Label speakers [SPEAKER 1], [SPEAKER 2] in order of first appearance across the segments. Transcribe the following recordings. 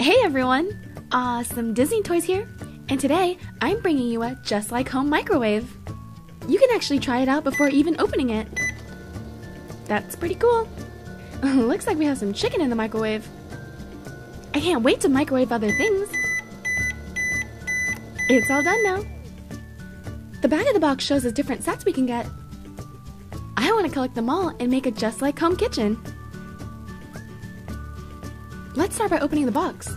[SPEAKER 1] Hey everyone! Uh, awesome Disney Toys here, and today I'm bringing you a Just Like Home microwave. You can actually try it out before even opening it. That's pretty cool. Looks like we have some chicken in the microwave. I can't wait to microwave other things. It's all done now. The back of the box shows us different sets we can get. I want to collect them all and make a Just Like Home kitchen. Let's start by opening the box.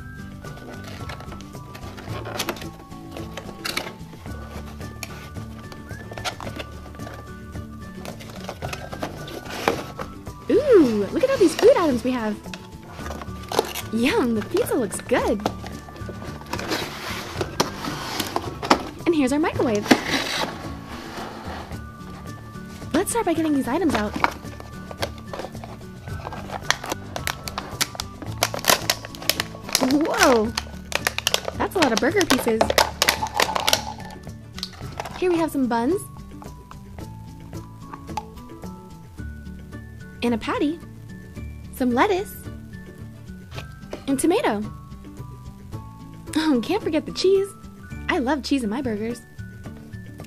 [SPEAKER 1] Ooh, look at all these food items we have. Yum, the pizza looks good. And here's our microwave. Let's start by getting these items out. Whoa! That's a lot of burger pieces. Here we have some buns. And a patty. Some lettuce. And tomato. Oh, can't forget the cheese. I love cheese in my burgers.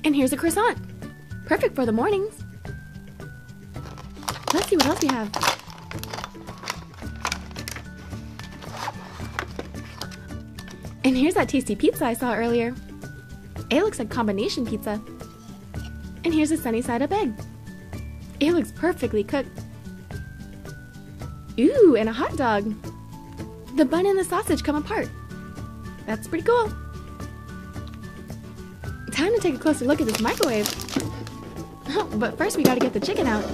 [SPEAKER 1] And here's a croissant. Perfect for the mornings. Let's see what else we have. And here's that tasty pizza I saw earlier. It looks like combination pizza. And here's a sunny side up egg. It looks perfectly cooked. Ooh, and a hot dog. The bun and the sausage come apart. That's pretty cool. Time to take a closer look at this microwave. Oh, but first we gotta get the chicken out.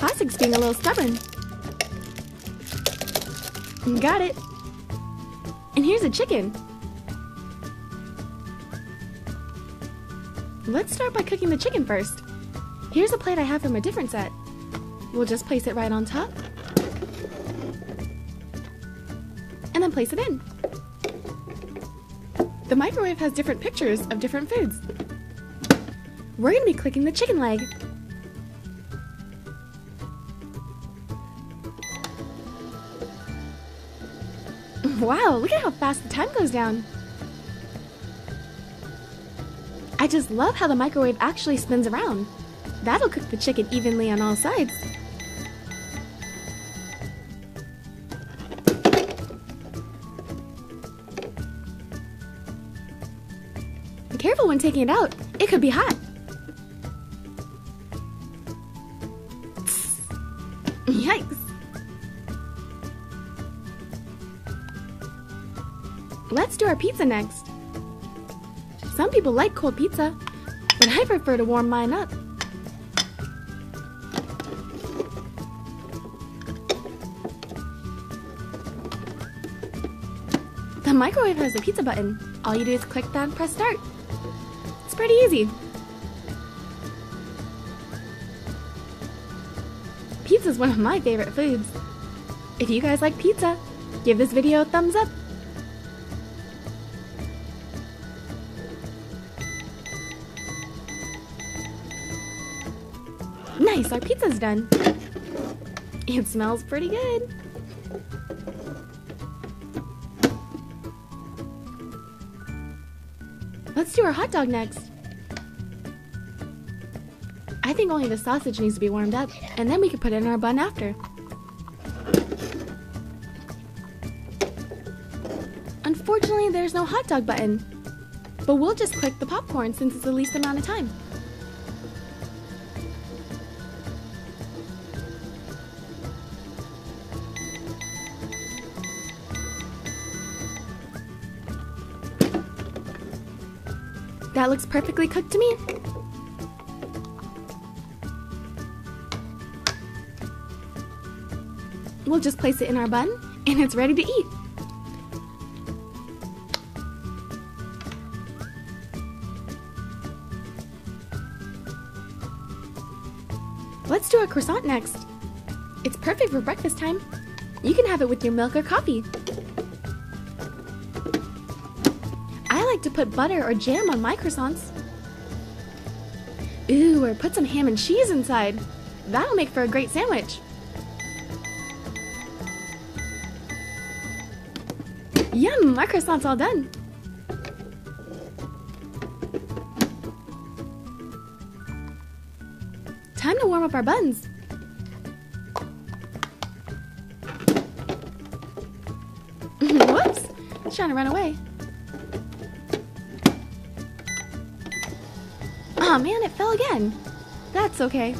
[SPEAKER 1] Plastic's being a little stubborn. Got it. And here's a chicken. Let's start by cooking the chicken first. Here's a plate I have from a different set. We'll just place it right on top. And then place it in. The microwave has different pictures of different foods. We're to be clicking the chicken leg. Wow, look at how fast the time goes down. I just love how the microwave actually spins around. That'll cook the chicken evenly on all sides. Be careful when taking it out. It could be hot. Do our pizza next. Some people like cold pizza, but I prefer to warm mine up. The microwave has a pizza button. All you do is click that and press start. It's pretty easy. Pizza is one of my favorite foods. If you guys like pizza, give this video a thumbs up. Nice, our pizza's done. It smells pretty good. Let's do our hot dog next. I think only the sausage needs to be warmed up, and then we can put it in our bun after. Unfortunately, there's no hot dog button, but we'll just click the popcorn since it's the least amount of time. That looks perfectly cooked to me. We'll just place it in our bun, and it's ready to eat. Let's do a croissant next. It's perfect for breakfast time. You can have it with your milk or coffee. Like to put butter or jam on my croissants. Ooh, or put some ham and cheese inside. That'll make for a great sandwich. Yum, our croissant's all done. Time to warm up our buns. Whoops, trying to run away. Aw oh, man, it fell again. That's okay.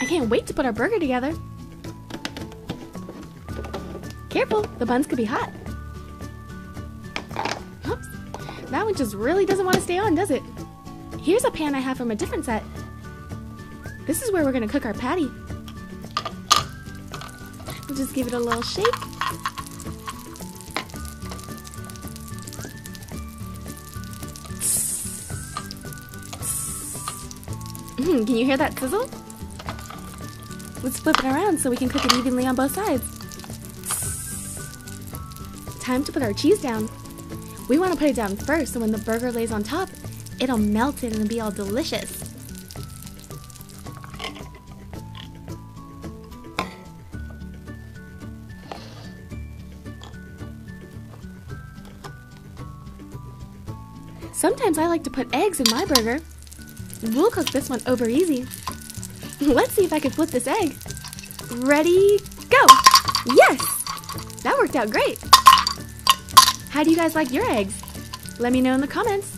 [SPEAKER 1] I can't wait to put our burger together. Careful, the buns could be hot. Oops, that one just really doesn't want to stay on, does it? Here's a pan I have from a different set. This is where we're gonna cook our patty. We'll just give it a little shake. Hmm, can you hear that sizzle? Let's flip it around so we can cook it evenly on both sides. Time to put our cheese down. We want to put it down first so when the burger lays on top, it'll melt it and be all delicious. Sometimes I like to put eggs in my burger. We'll cook this one over easy. Let's see if I can flip this egg. Ready, go! Yes! That worked out great. How do you guys like your eggs? Let me know in the comments.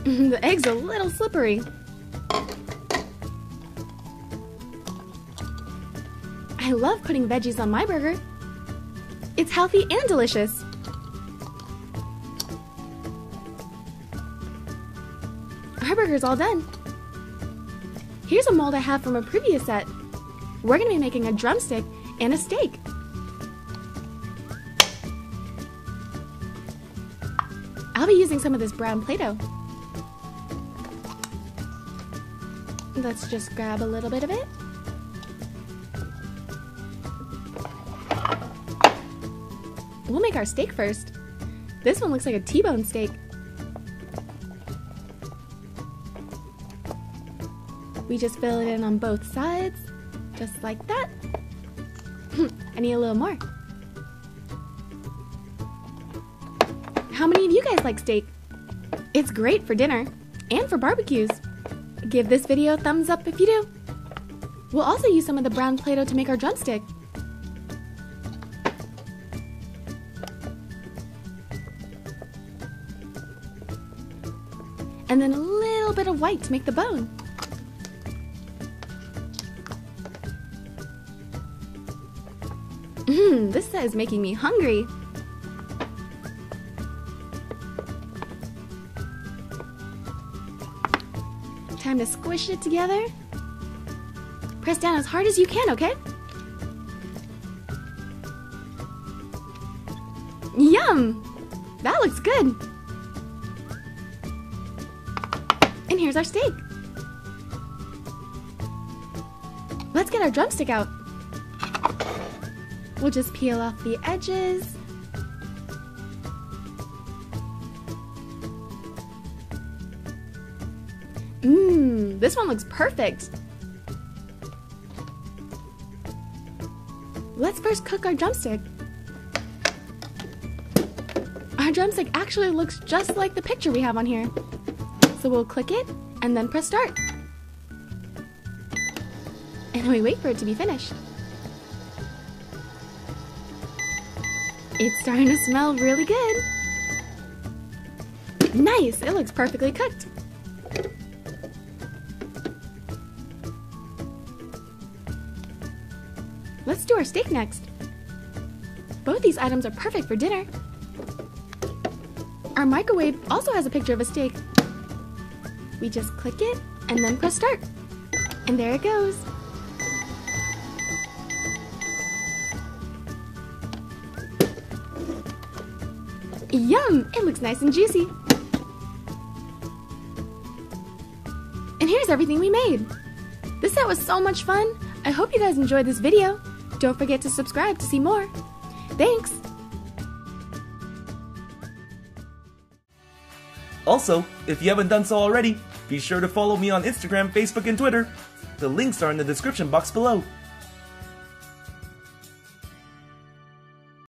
[SPEAKER 1] the egg's a little slippery. I love putting veggies on my burger. It's healthy and delicious. Our burger's all done. Here's a mold I have from a previous set. We're gonna be making a drumstick and a steak. I'll be using some of this brown Play-Doh. Let's just grab a little bit of it. We'll make our steak first. This one looks like a T-bone steak. We just fill it in on both sides, just like that. I need a little more. How many of you guys like steak? It's great for dinner and for barbecues. Give this video a thumbs up if you do. We'll also use some of the brown Play-Doh to make our drumstick. And then a little bit of white to make the bone. Mmm, this is making me hungry. Time to squish it together. Press down as hard as you can, okay? Yum! That looks good. And here's our steak. Let's get our drumstick out. We'll just peel off the edges. Mmm, this one looks perfect. Let's first cook our drumstick. Our drumstick actually looks just like the picture we have on here. So we'll click it and then press start. And we wait for it to be finished. It's starting to smell really good. Nice, it looks perfectly cooked. Let's do our steak next. Both these items are perfect for dinner. Our microwave also has a picture of a steak, we just click it and then press start. And there it goes. Yum! It looks nice and juicy. And here's everything we made. This set was so much fun. I hope you guys enjoyed this video. Don't forget to subscribe to see more. Thanks!
[SPEAKER 2] Also, if you haven't done so already, be sure to follow me on Instagram, Facebook, and Twitter. The links are in the description box below.